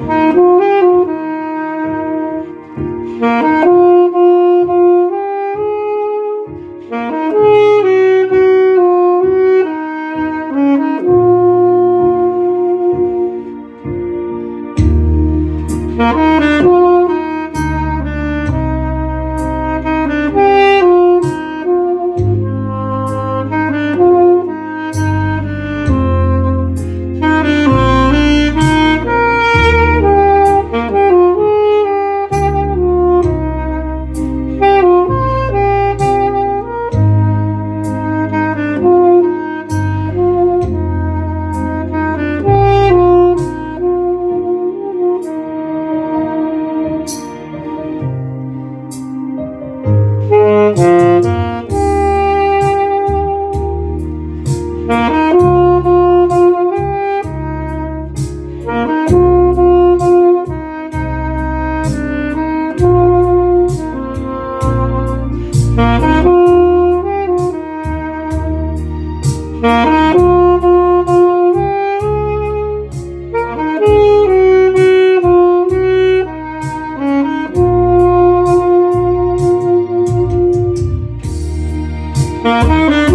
You. oh